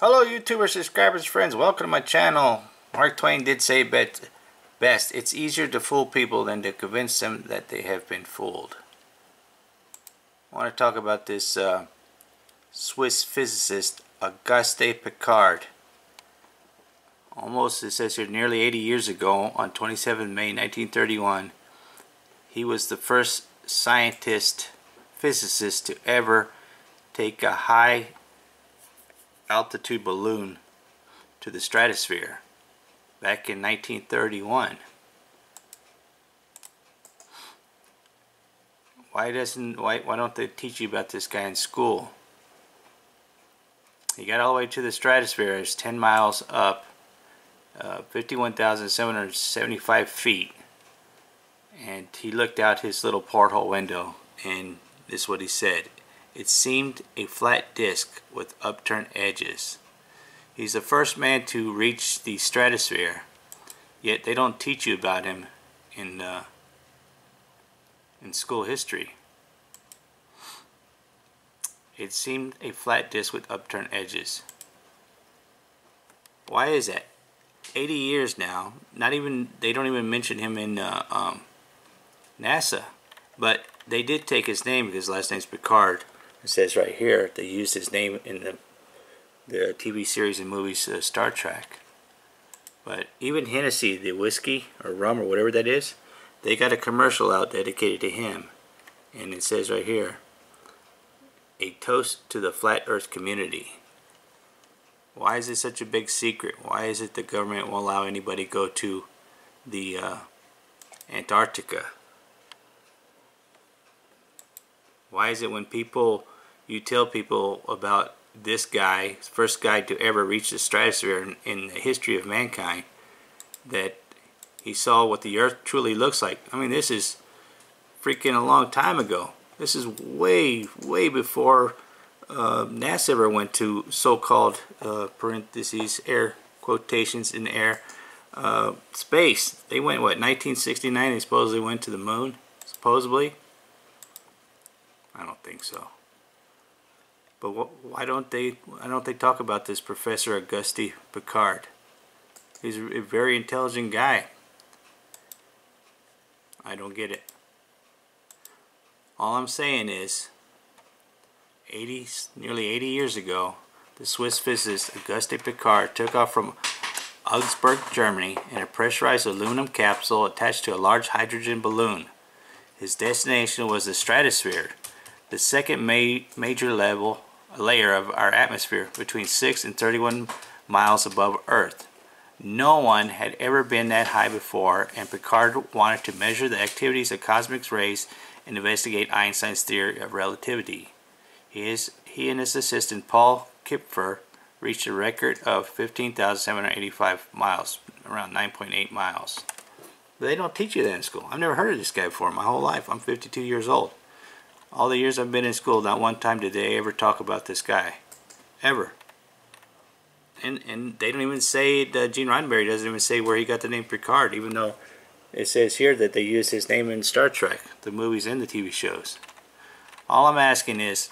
Hello YouTubers, subscribers, friends. Welcome to my channel. Mark Twain did say best, it's easier to fool people than to convince them that they have been fooled. I want to talk about this uh, Swiss physicist Auguste Piccard. Almost, it says here, nearly 80 years ago, on 27 May 1931, he was the first scientist, physicist to ever take a high altitude balloon to the stratosphere back in 1931. Why doesn't why why don't they teach you about this guy in school? He got all the way to the stratosphere. It's 10 miles up, uh, 51,775 feet, and he looked out his little porthole window, and this is what he said. It seemed a flat disk with upturned edges. He's the first man to reach the stratosphere, yet they don't teach you about him in uh, in school history. It seemed a flat disk with upturned edges. Why is that? 80 years now. Not even they don't even mention him in uh, um, NASA, but they did take his name because his last name's Piccard. It says right here they used his name in the the TV series and movies uh, Star Trek. But even Hennessy, the whiskey or rum or whatever that is, they got a commercial out dedicated to him. And it says right here, a toast to the flat earth community. Why is it such a big secret? Why is it the government won't allow anybody to go to the uh, Antarctica? Why is it when people you tell people about this guy, first guy to ever reach the stratosphere in, in, the history of mankind, that he saw what the Earth truly looks like. I mean, this is freaking a long time ago. This is way, way before uh, NASA ever went to so-called uh, parentheses air quotations in air uh, space. They went what 1969? They supposedly went to the moon. Supposedly. I don't think so. But why don't they why don't they talk about this Professor Auguste Piccard? He's a very intelligent guy. I don't get it. All I'm saying is 80 nearly 80 years ago, the Swiss physicist Auguste Piccard took off from Augsburg, Germany in a pressurized aluminum capsule attached to a large hydrogen balloon. His destination was the stratosphere, the second ma major level layer of our atmosphere between 6 and 31 miles above Earth. No one had ever been that high before, and Piccard wanted to measure the activities of cosmic rays and investigate Einstein's theory of relativity. He, is, he and his assistant Paul Kipfer reached a record of 15,785 miles, around 9.8 miles. But they don't teach you that in school. I've never heard of this guy before my whole life. I'm 52 years old. All the years I've been in school, not one time did they ever talk about this guy. Ever. And and they don't even say, uh, Gene Roddenberry doesn't even say where he got the name Picard, even though it says here that they use his name in Star Trek, the movies and the TV shows. All I'm asking is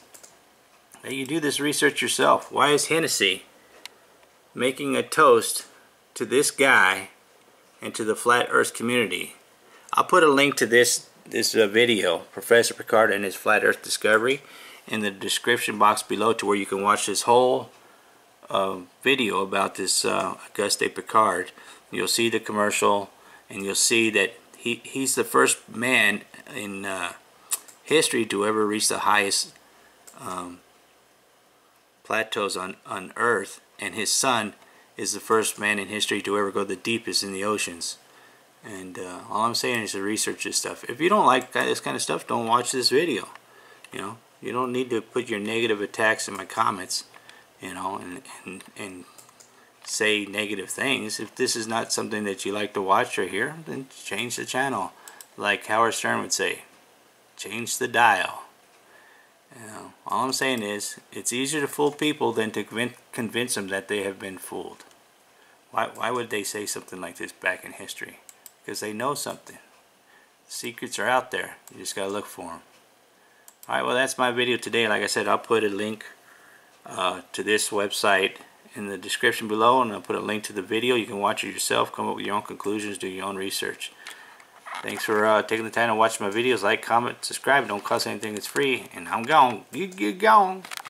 that you do this research yourself. Why is Hennessy making a toast to this guy and to the flat earth community? I'll put a link to this this is a video, Professor Picard and his flat earth discovery, in the description box below to where you can watch this whole uh, video about this uh, Auguste Piccard. You'll see the commercial and you'll see that he, he's the first man in uh, history to ever reach the highest um, plateaus on, on Earth and his son is the first man in history to ever go the deepest in the oceans. And uh, all I'm saying is to research this stuff. If you don't like this kind of stuff, don't watch this video. You know, you don't need to put your negative attacks in my comments, you know, and, and, and say negative things. If this is not something that you like to watch or hear, then change the channel. Like Howard Stern would say, change the dial. You know, all I'm saying is, it's easier to fool people than to convince them that they have been fooled. Why, why would they say something like this back in history? Because they know something. Secrets are out there. You just got to look for them. Alright, well that's my video today. Like I said, I'll put a link uh, to this website in the description below and I'll put a link to the video. You can watch it yourself, come up with your own conclusions, do your own research. Thanks for uh, taking the time to watch my videos. Like, comment, subscribe. Don't cost anything. It's free. And I'm gone. You get gone.